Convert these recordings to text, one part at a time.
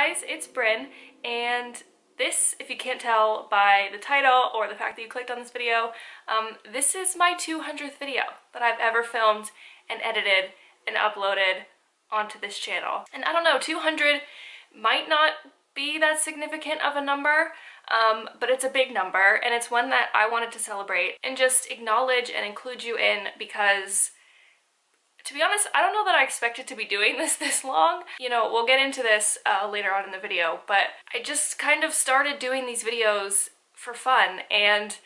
guys, it's Bryn, and this, if you can't tell by the title or the fact that you clicked on this video, um, this is my 200th video that I've ever filmed and edited and uploaded onto this channel. And I don't know, 200 might not be that significant of a number, um, but it's a big number and it's one that I wanted to celebrate and just acknowledge and include you in because to be honest, I don't know that I expected to be doing this this long. You know, we'll get into this uh, later on in the video, but I just kind of started doing these videos for fun and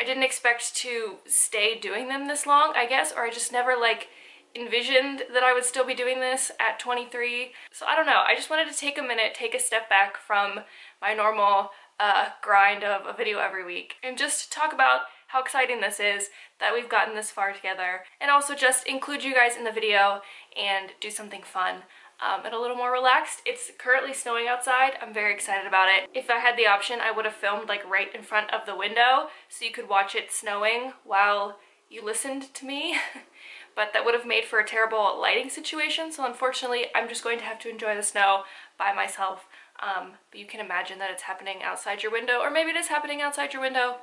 I didn't expect to stay doing them this long, I guess, or I just never like envisioned that I would still be doing this at 23. So I don't know, I just wanted to take a minute, take a step back from my normal uh, grind of a video every week and just talk about how exciting this is that we've gotten this far together and also just include you guys in the video and do something fun um, and a little more relaxed. It's currently snowing outside. I'm very excited about it. If I had the option, I would have filmed like right in front of the window so you could watch it snowing while you listened to me. but that would have made for a terrible lighting situation. So unfortunately, I'm just going to have to enjoy the snow by myself. Um, but you can imagine that it's happening outside your window, or maybe it is happening outside your window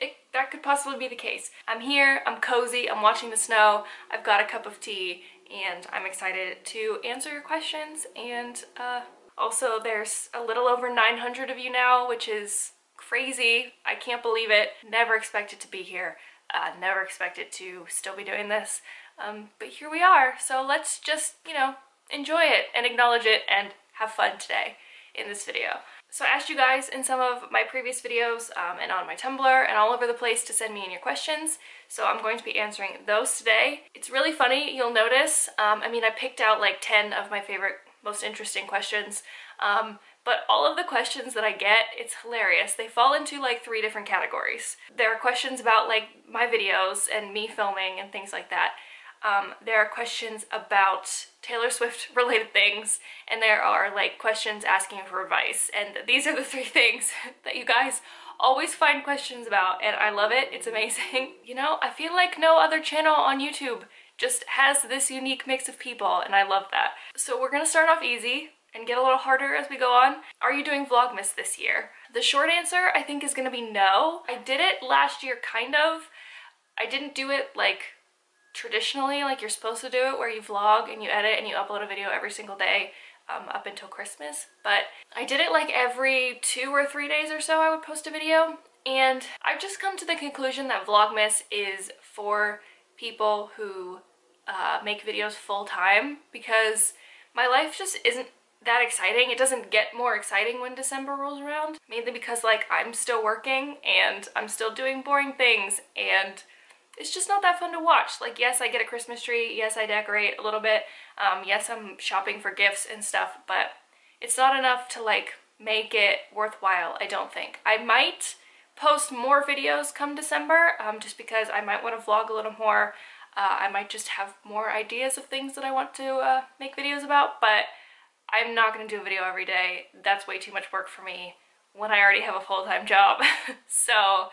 it, that could possibly be the case. I'm here, I'm cozy, I'm watching the snow, I've got a cup of tea, and I'm excited to answer your questions. And uh, also there's a little over 900 of you now, which is crazy. I can't believe it. Never expected to be here. Uh, never expected to still be doing this. Um, but here we are. So let's just, you know, enjoy it and acknowledge it and have fun today in this video. So I asked you guys in some of my previous videos um, and on my Tumblr and all over the place to send me in your questions. So I'm going to be answering those today. It's really funny, you'll notice. Um, I mean, I picked out like 10 of my favorite, most interesting questions. Um, but all of the questions that I get, it's hilarious. They fall into like three different categories. There are questions about like my videos and me filming and things like that. Um, there are questions about Taylor Swift related things and there are like questions asking for advice and these are the three things that you guys always find questions about and I love it. It's amazing. You know, I feel like no other channel on YouTube just has this unique mix of people and I love that. So we're gonna start off easy and get a little harder as we go on. Are you doing Vlogmas this year? The short answer I think is gonna be no. I did it last year kind of. I didn't do it like traditionally like you're supposed to do it where you vlog and you edit and you upload a video every single day um, up until Christmas. But I did it like every two or three days or so I would post a video. And I've just come to the conclusion that Vlogmas is for people who uh, make videos full time because my life just isn't that exciting. It doesn't get more exciting when December rolls around. Mainly because like I'm still working and I'm still doing boring things and it's just not that fun to watch. Like, yes, I get a Christmas tree. Yes, I decorate a little bit. Um, yes, I'm shopping for gifts and stuff, but it's not enough to like make it worthwhile, I don't think. I might post more videos come December um, just because I might want to vlog a little more. Uh, I might just have more ideas of things that I want to uh, make videos about, but I'm not going to do a video every day. That's way too much work for me when I already have a full-time job. so,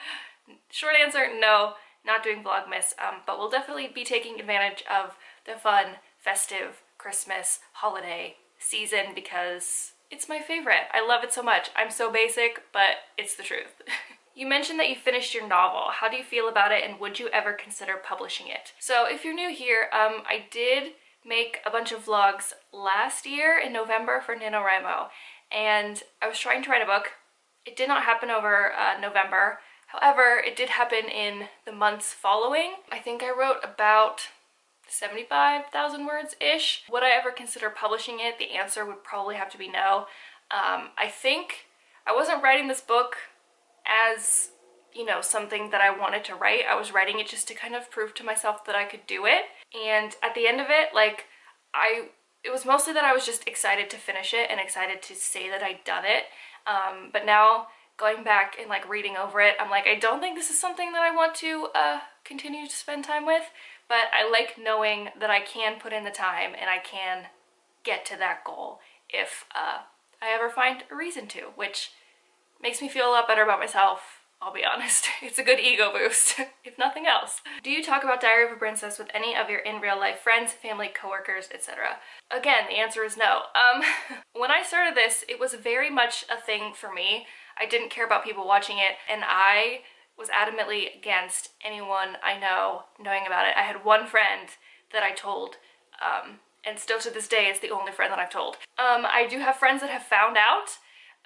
short answer, no not doing Vlogmas, um, but we'll definitely be taking advantage of the fun, festive Christmas holiday season because it's my favorite. I love it so much. I'm so basic, but it's the truth. you mentioned that you finished your novel. How do you feel about it and would you ever consider publishing it? So if you're new here, um, I did make a bunch of vlogs last year in November for NaNoWriMo and I was trying to write a book. It did not happen over uh, November However, it did happen in the months following. I think I wrote about 75,000 words-ish. Would I ever consider publishing it? The answer would probably have to be no. Um, I think I wasn't writing this book as, you know, something that I wanted to write. I was writing it just to kind of prove to myself that I could do it. And at the end of it, like, I, it was mostly that I was just excited to finish it and excited to say that I'd done it. Um, but now going back and like reading over it, I'm like, I don't think this is something that I want to uh, continue to spend time with, but I like knowing that I can put in the time and I can get to that goal if uh, I ever find a reason to, which makes me feel a lot better about myself I'll be honest. It's a good ego boost, if nothing else. Do you talk about Diary of a Bryncess with any of your in real life friends, family, coworkers, etc.? Again, the answer is no. Um, when I started this, it was very much a thing for me. I didn't care about people watching it, and I was adamantly against anyone I know knowing about it. I had one friend that I told, um, and still to this day is the only friend that I've told. Um, I do have friends that have found out,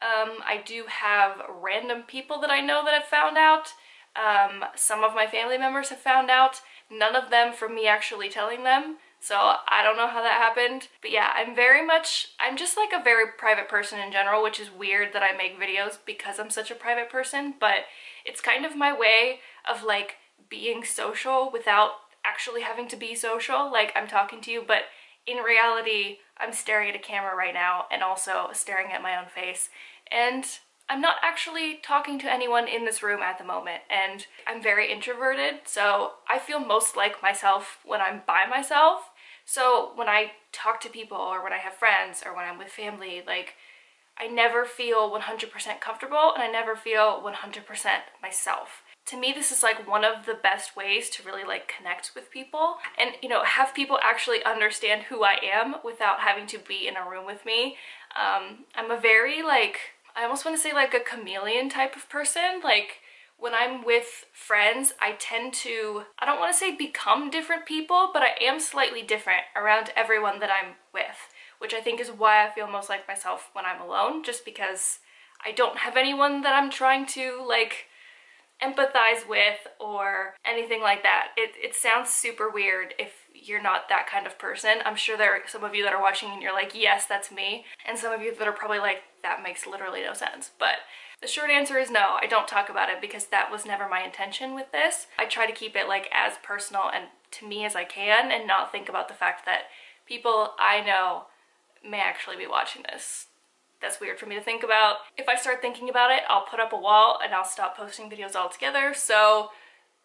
um, I do have random people that I know that have found out. Um, some of my family members have found out. None of them from me actually telling them. So I don't know how that happened. But yeah, I'm very much, I'm just like a very private person in general, which is weird that I make videos because I'm such a private person. But it's kind of my way of like being social without actually having to be social. Like I'm talking to you, but in reality, I'm staring at a camera right now and also staring at my own face. And I'm not actually talking to anyone in this room at the moment and I'm very introverted so I feel most like myself when I'm by myself. So when I talk to people or when I have friends or when I'm with family like I never feel 100% comfortable and I never feel 100% myself. To me this is like one of the best ways to really like connect with people and you know have people actually understand who I am without having to be in a room with me. Um, I'm a very like I almost want to say like a chameleon type of person like when I'm with friends, I tend to, I don't want to say become different people, but I am slightly different around everyone that I'm with, which I think is why I feel most like myself when I'm alone, just because I don't have anyone that I'm trying to like empathize with or anything like that. It, it sounds super weird if you're not that kind of person. I'm sure there are some of you that are watching and you're like, yes, that's me. And some of you that are probably like, that makes literally no sense. But the short answer is no, I don't talk about it because that was never my intention with this. I try to keep it like as personal and to me as I can and not think about the fact that people I know may actually be watching this that's weird for me to think about. If I start thinking about it, I'll put up a wall and I'll stop posting videos altogether, so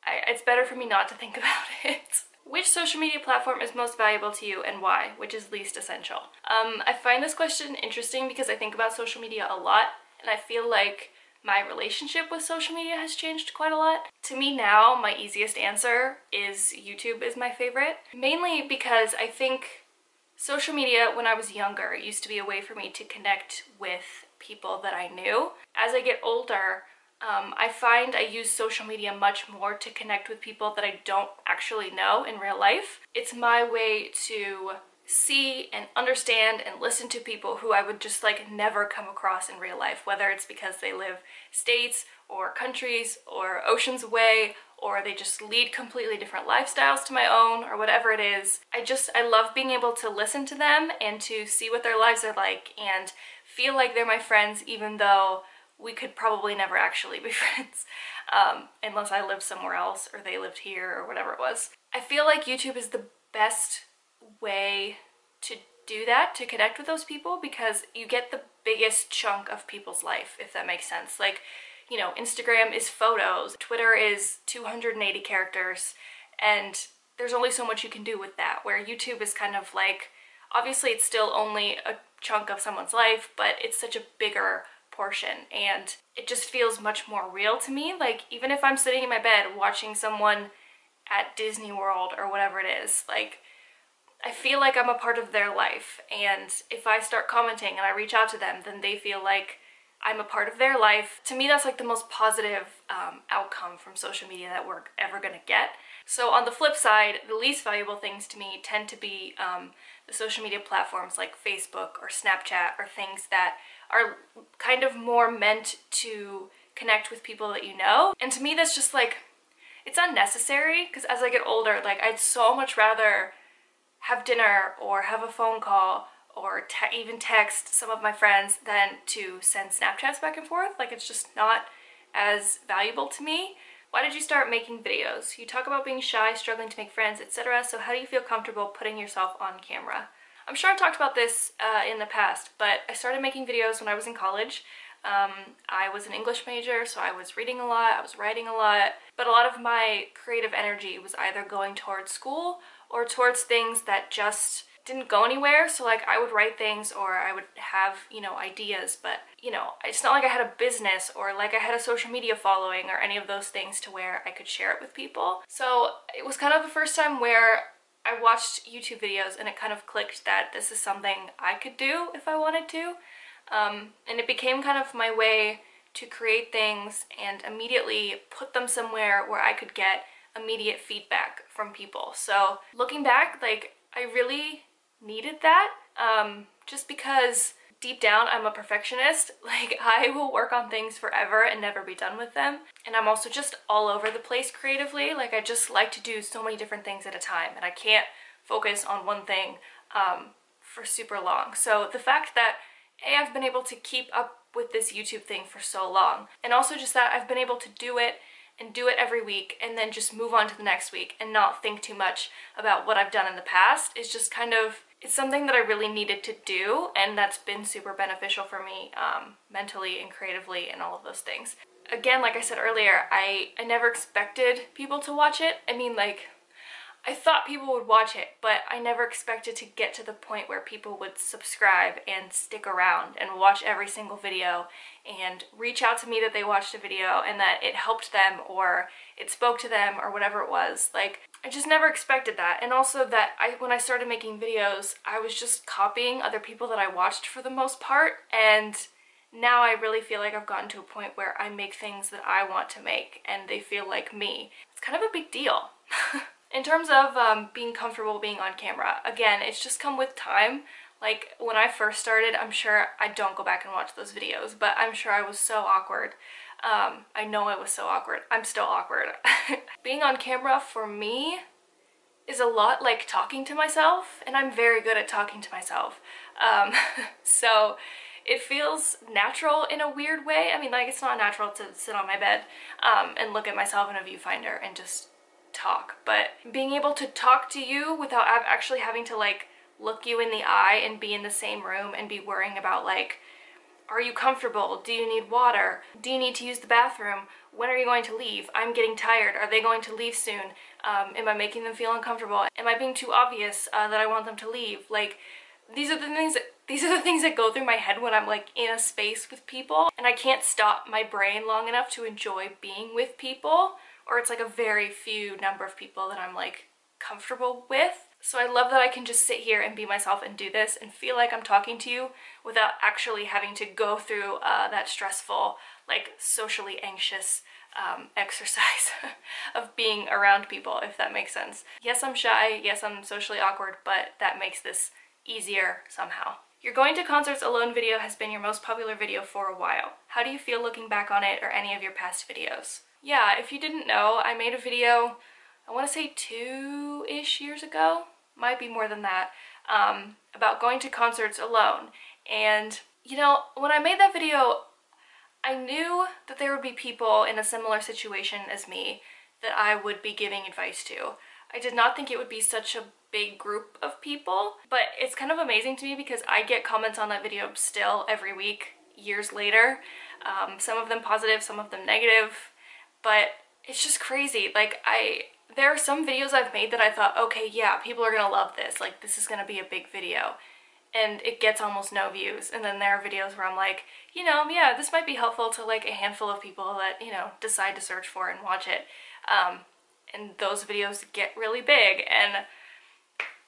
I, it's better for me not to think about it. Which social media platform is most valuable to you and why? Which is least essential? Um, I find this question interesting because I think about social media a lot and I feel like my relationship with social media has changed quite a lot. To me now, my easiest answer is YouTube is my favorite. Mainly because I think Social media, when I was younger, used to be a way for me to connect with people that I knew. As I get older, um, I find I use social media much more to connect with people that I don't actually know in real life. It's my way to see and understand and listen to people who I would just like never come across in real life, whether it's because they live states or countries or oceans away or they just lead completely different lifestyles to my own or whatever it is. I just, I love being able to listen to them and to see what their lives are like and feel like they're my friends even though we could probably never actually be friends um, unless I lived somewhere else or they lived here or whatever it was. I feel like YouTube is the best way to do that, to connect with those people because you get the biggest chunk of people's life, if that makes sense. Like, you know, Instagram is photos, Twitter is 280 characters, and there's only so much you can do with that, where YouTube is kind of like, obviously it's still only a chunk of someone's life, but it's such a bigger portion and it just feels much more real to me. Like even if I'm sitting in my bed watching someone at Disney World or whatever it is, like I feel like I'm a part of their life and if I start commenting and I reach out to them, then they feel like I'm a part of their life. To me, that's like the most positive um, outcome from social media that we're ever gonna get. So on the flip side, the least valuable things to me tend to be um, the social media platforms like Facebook or Snapchat or things that are kind of more meant to connect with people that you know. And to me, that's just like, it's unnecessary because as I get older, like I'd so much rather have dinner or have a phone call or te even text some of my friends than to send Snapchats back and forth. Like it's just not as valuable to me. Why did you start making videos? You talk about being shy, struggling to make friends, etc. So how do you feel comfortable putting yourself on camera? I'm sure I've talked about this uh, in the past, but I started making videos when I was in college. Um, I was an English major, so I was reading a lot, I was writing a lot, but a lot of my creative energy was either going towards school or towards things that just didn't go anywhere. So like I would write things or I would have, you know, ideas, but you know, it's not like I had a business or like I had a social media following or any of those things to where I could share it with people. So it was kind of the first time where I watched YouTube videos and it kind of clicked that this is something I could do if I wanted to. Um, and it became kind of my way to create things and immediately put them somewhere where I could get immediate feedback from people. So looking back, like I really needed that um, just because deep down I'm a perfectionist. Like I will work on things forever and never be done with them. And I'm also just all over the place creatively. Like I just like to do so many different things at a time and I can't focus on one thing um, for super long. So the fact that A, I've been able to keep up with this YouTube thing for so long and also just that I've been able to do it and do it every week and then just move on to the next week and not think too much about what I've done in the past is just kind of it's something that I really needed to do and that's been super beneficial for me um, mentally and creatively and all of those things. Again, like I said earlier, I, I never expected people to watch it. I mean, like, I thought people would watch it, but I never expected to get to the point where people would subscribe and stick around and watch every single video and reach out to me that they watched a video and that it helped them or it spoke to them or whatever it was. Like, I just never expected that. And also that I when I started making videos, I was just copying other people that I watched for the most part. And now I really feel like I've gotten to a point where I make things that I want to make and they feel like me. It's kind of a big deal. In terms of um, being comfortable being on camera, again, it's just come with time. Like when I first started, I'm sure I don't go back and watch those videos, but I'm sure I was so awkward. Um, I know I was so awkward. I'm still awkward. being on camera for me is a lot like talking to myself, and I'm very good at talking to myself. Um, so it feels natural in a weird way. I mean, like it's not natural to sit on my bed um, and look at myself in a viewfinder and just talk, but being able to talk to you without actually having to like look you in the eye and be in the same room and be worrying about like, are you comfortable? Do you need water? Do you need to use the bathroom? When are you going to leave? I'm getting tired. Are they going to leave soon? Um, am I making them feel uncomfortable? Am I being too obvious uh, that I want them to leave? Like, these are the things that these are the things that go through my head when I'm like in a space with people and I can't stop my brain long enough to enjoy being with people or it's like a very few number of people that I'm like comfortable with. So I love that I can just sit here and be myself and do this and feel like I'm talking to you without actually having to go through uh, that stressful, like socially anxious um, exercise of being around people, if that makes sense. Yes, I'm shy. Yes, I'm socially awkward, but that makes this easier somehow. Your going to concerts alone video has been your most popular video for a while. How do you feel looking back on it or any of your past videos? Yeah, if you didn't know, I made a video, I want to say two-ish years ago, might be more than that, um, about going to concerts alone. And, you know, when I made that video, I knew that there would be people in a similar situation as me that I would be giving advice to. I did not think it would be such a big group of people, but it's kind of amazing to me because I get comments on that video still every week, years later. Um, some of them positive, some of them negative, but it's just crazy. Like I, there are some videos I've made that I thought, okay, yeah, people are gonna love this. Like this is gonna be a big video. And it gets almost no views. And then there are videos where I'm like, you know, yeah, this might be helpful to like a handful of people that, you know, decide to search for and watch it. Um, and those videos get really big. And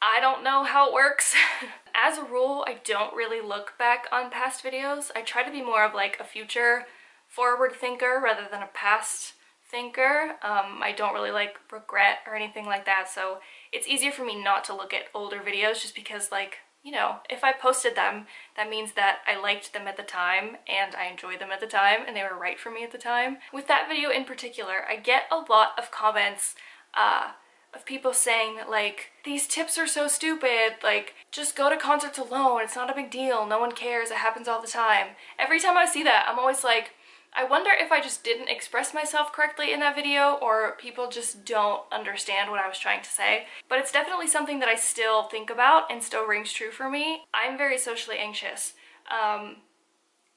I don't know how it works. As a rule, I don't really look back on past videos. I try to be more of like a future forward thinker rather than a past thinker. Um, I don't really like regret or anything like that, so it's easier for me not to look at older videos just because like, you know, if I posted them, that means that I liked them at the time and I enjoyed them at the time and they were right for me at the time. With that video in particular, I get a lot of comments uh, of people saying like, these tips are so stupid, like, just go to concerts alone, it's not a big deal, no one cares, it happens all the time. Every time I see that, I'm always like, I wonder if I just didn't express myself correctly in that video or people just don't understand what I was trying to say. But it's definitely something that I still think about and still rings true for me. I'm very socially anxious. Um,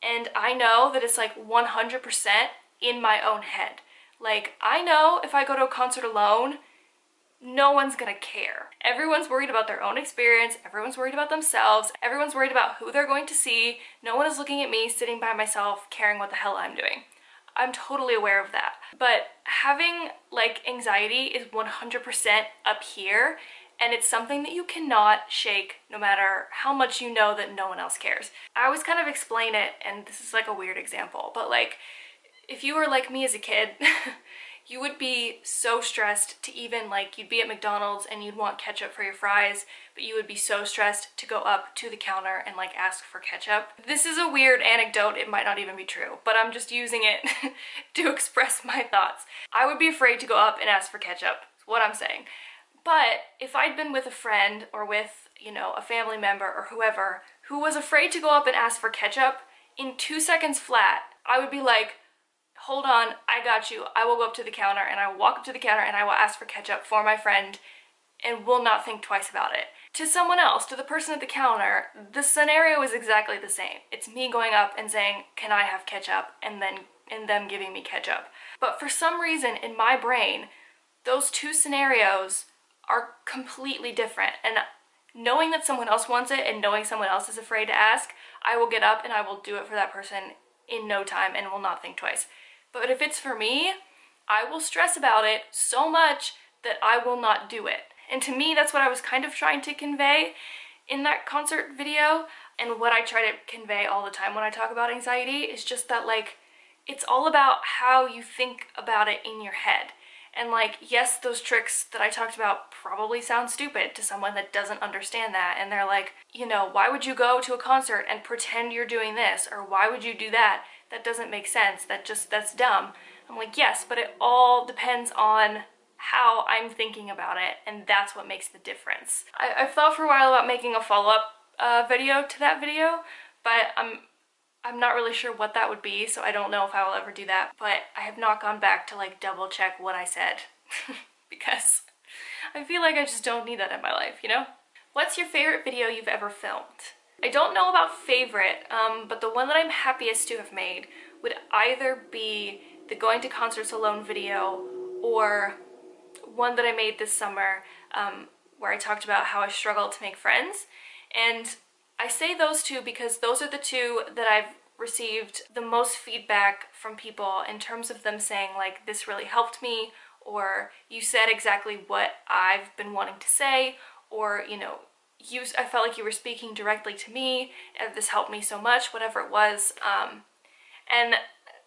and I know that it's like 100% in my own head. Like, I know if I go to a concert alone, no one's gonna care. Everyone's worried about their own experience, everyone's worried about themselves, everyone's worried about who they're going to see. No one is looking at me sitting by myself caring what the hell I'm doing. I'm totally aware of that. But having like anxiety is 100% up here and it's something that you cannot shake no matter how much you know that no one else cares. I always kind of explain it, and this is like a weird example, but like if you were like me as a kid, you would be so stressed to even like you'd be at McDonald's and you'd want ketchup for your fries, but you would be so stressed to go up to the counter and like ask for ketchup. This is a weird anecdote, it might not even be true, but I'm just using it to express my thoughts. I would be afraid to go up and ask for ketchup, is what I'm saying. But if I'd been with a friend or with, you know, a family member or whoever who was afraid to go up and ask for ketchup, in two seconds flat, I would be like, hold on, I got you. I will go up to the counter and I will walk up to the counter and I will ask for ketchup for my friend and will not think twice about it. To someone else, to the person at the counter, the scenario is exactly the same. It's me going up and saying, can I have ketchup? And then and them giving me ketchup. But for some reason in my brain, those two scenarios are completely different. And knowing that someone else wants it and knowing someone else is afraid to ask, I will get up and I will do it for that person in no time and will not think twice. But if it's for me, I will stress about it so much that I will not do it. And to me, that's what I was kind of trying to convey in that concert video. And what I try to convey all the time when I talk about anxiety is just that, like, it's all about how you think about it in your head. And like, yes, those tricks that I talked about probably sound stupid to someone that doesn't understand that. And they're like, you know, why would you go to a concert and pretend you're doing this? Or why would you do that? That doesn't make sense. That just, that's dumb. I'm like, yes, but it all depends on how I'm thinking about it. And that's what makes the difference. I, have thought for a while about making a follow-up uh, video to that video, but I'm I'm not really sure what that would be, so I don't know if I will ever do that, but I have not gone back to like double check what I said because I feel like I just don't need that in my life, you know? What's your favorite video you've ever filmed? I don't know about favorite, um, but the one that I'm happiest to have made would either be the going to concerts alone video or one that I made this summer um, where I talked about how I struggle to make friends. And I say those two because those are the two that I've received the most feedback from people in terms of them saying like this really helped me or you said exactly what I've been wanting to say or you know you I felt like you were speaking directly to me and this helped me so much whatever it was um, and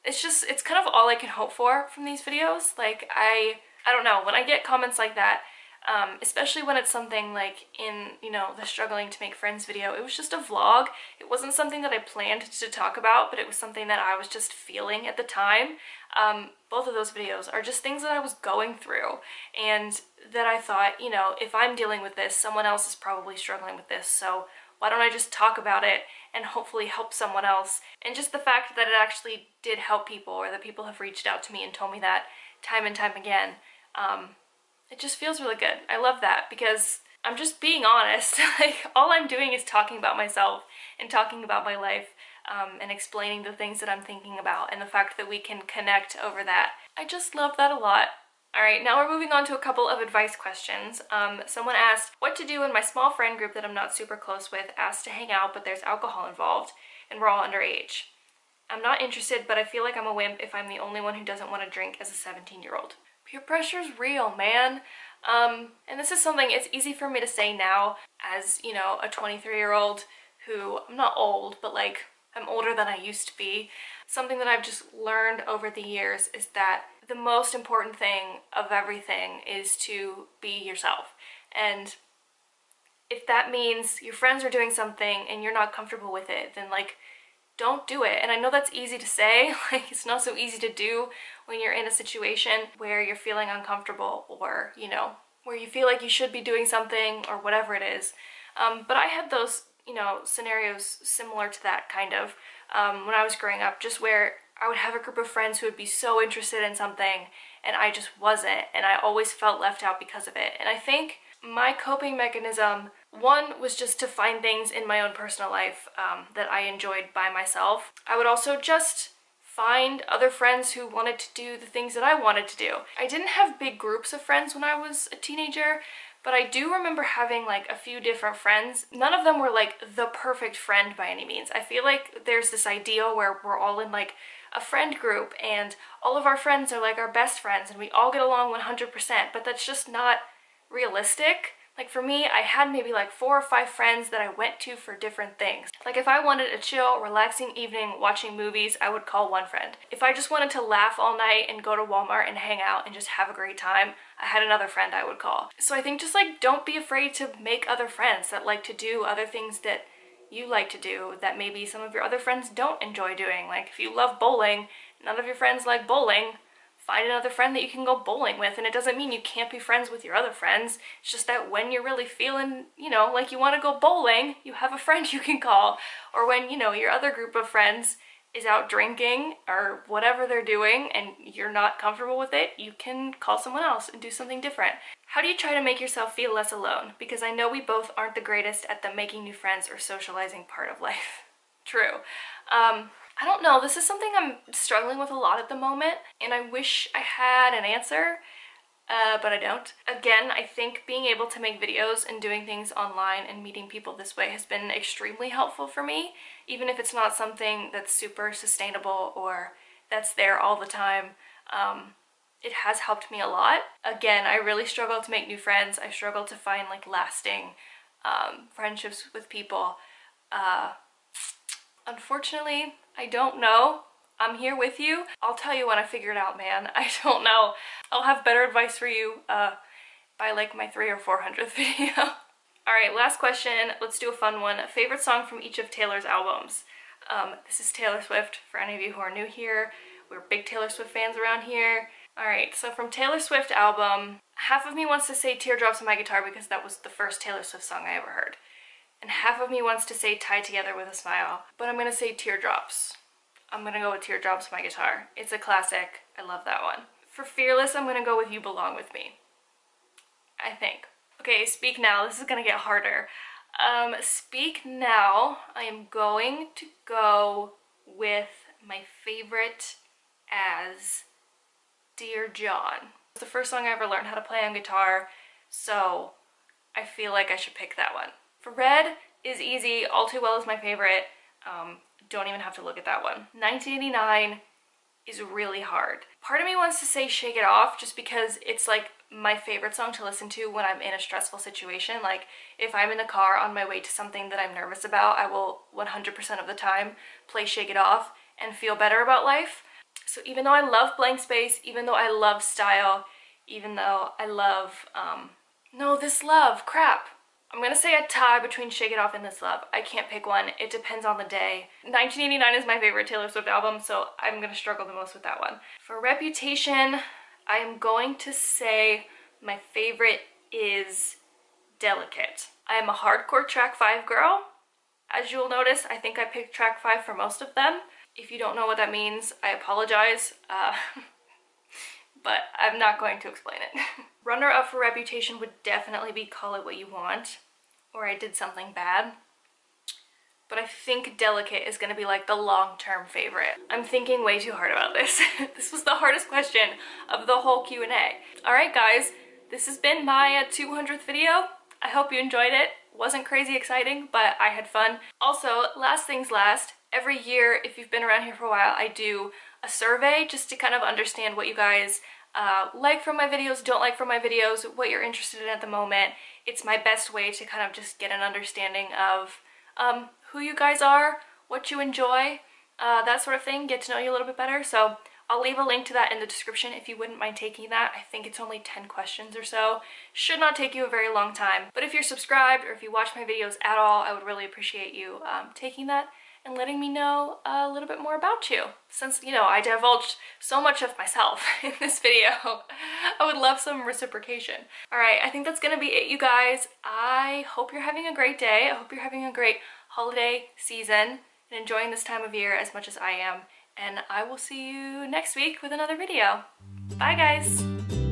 it's just it's kind of all I can hope for from these videos. Like I I don't know when I get comments like that um, especially when it's something like in, you know, the struggling to make friends video. It was just a vlog. It wasn't something that I planned to talk about, but it was something that I was just feeling at the time. Um, both of those videos are just things that I was going through and that I thought, you know, if I'm dealing with this, someone else is probably struggling with this, so why don't I just talk about it and hopefully help someone else? And just the fact that it actually did help people or that people have reached out to me and told me that time and time again, um, it just feels really good. I love that because I'm just being honest. like all I'm doing is talking about myself and talking about my life um, and explaining the things that I'm thinking about and the fact that we can connect over that. I just love that a lot. Alright, now we're moving on to a couple of advice questions. Um, someone asked what to do when my small friend group that I'm not super close with asks to hang out but there's alcohol involved and we're all underage. I'm not interested but I feel like I'm a wimp if I'm the only one who doesn't want to drink as a 17 year old peer pressure's real, man. Um, and this is something it's easy for me to say now as, you know, a 23 year old who, I'm not old, but like I'm older than I used to be. Something that I've just learned over the years is that the most important thing of everything is to be yourself. And if that means your friends are doing something and you're not comfortable with it, then like don't do it. And I know that's easy to say, like it's not so easy to do when you're in a situation where you're feeling uncomfortable or, you know, where you feel like you should be doing something or whatever it is. Um, but I had those, you know, scenarios similar to that kind of um, when I was growing up, just where I would have a group of friends who would be so interested in something and I just wasn't and I always felt left out because of it. And I think my coping mechanism one was just to find things in my own personal life um, that I enjoyed by myself. I would also just find other friends who wanted to do the things that I wanted to do. I didn't have big groups of friends when I was a teenager, but I do remember having like a few different friends. None of them were like the perfect friend by any means. I feel like there's this ideal where we're all in like a friend group and all of our friends are like our best friends and we all get along 100%, but that's just not realistic. Like for me, I had maybe like four or five friends that I went to for different things. Like if I wanted a chill, relaxing evening watching movies, I would call one friend. If I just wanted to laugh all night and go to Walmart and hang out and just have a great time, I had another friend I would call. So I think just like don't be afraid to make other friends that like to do other things that you like to do that maybe some of your other friends don't enjoy doing. Like if you love bowling, none of your friends like bowling, find another friend that you can go bowling with and it doesn't mean you can't be friends with your other friends. It's just that when you're really feeling you know like you want to go bowling you have a friend you can call. Or when you know your other group of friends is out drinking or whatever they're doing and you're not comfortable with it you can call someone else and do something different. How do you try to make yourself feel less alone? Because i know we both aren't the greatest at the making new friends or socializing part of life. True. Um I don't know, this is something I'm struggling with a lot at the moment and I wish I had an answer, uh, but I don't. Again, I think being able to make videos and doing things online and meeting people this way has been extremely helpful for me, even if it's not something that's super sustainable or that's there all the time. Um, it has helped me a lot. Again, I really struggle to make new friends. I struggle to find like lasting um, friendships with people. Uh, unfortunately, I don't know. I'm here with you. I'll tell you when I figure it out, man. I don't know. I'll have better advice for you uh, by like my three or 400th video. All right, last question. Let's do a fun one. Favorite song from each of Taylor's albums. Um, this is Taylor Swift, for any of you who are new here. We're big Taylor Swift fans around here. All right, so from Taylor Swift album, half of me wants to say Teardrops on My Guitar because that was the first Taylor Swift song I ever heard and half of me wants to say tied together with a smile, but I'm gonna say teardrops. I'm gonna go with teardrops my guitar. It's a classic, I love that one. For fearless, I'm gonna go with you belong with me. I think. Okay, speak now, this is gonna get harder. Um, speak now, I am going to go with my favorite as Dear John. It's the first song I ever learned how to play on guitar, so I feel like I should pick that one. For red is easy. All Too Well is my favorite. Um, don't even have to look at that one. 1989 is really hard. Part of me wants to say Shake It Off just because it's like my favorite song to listen to when I'm in a stressful situation. Like if I'm in the car on my way to something that I'm nervous about, I will 100% of the time play Shake It Off and feel better about life. So even though I love Blank Space, even though I love style, even though I love, um, no, this love, crap. I'm gonna say a tie between Shake It Off and This Love. I can't pick one. It depends on the day. 1989 is my favorite Taylor Swift album, so I'm gonna struggle the most with that one. For Reputation, I'm going to say my favorite is Delicate. I am a hardcore track 5 girl. As you'll notice, I think I picked track 5 for most of them. If you don't know what that means, I apologize. Uh, but I'm not going to explain it. Runner up for reputation would definitely be Call It What You Want, or I Did Something Bad. But I think Delicate is gonna be like the long-term favorite. I'm thinking way too hard about this. this was the hardest question of the whole Q&A. All right, guys, this has been my uh, 200th video. I hope you enjoyed it. Wasn't crazy exciting, but I had fun. Also, last things last, every year, if you've been around here for a while, I do a survey just to kind of understand what you guys uh, like from my videos, don't like from my videos, what you're interested in at the moment. It's my best way to kind of just get an understanding of um, who you guys are, what you enjoy, uh, that sort of thing, get to know you a little bit better. So I'll leave a link to that in the description if you wouldn't mind taking that. I think it's only 10 questions or so. Should not take you a very long time. But if you're subscribed or if you watch my videos at all, I would really appreciate you um, taking that and letting me know a little bit more about you. Since, you know, I divulged so much of myself in this video, I would love some reciprocation. All right, I think that's gonna be it, you guys. I hope you're having a great day. I hope you're having a great holiday season and enjoying this time of year as much as I am. And I will see you next week with another video. Bye, guys.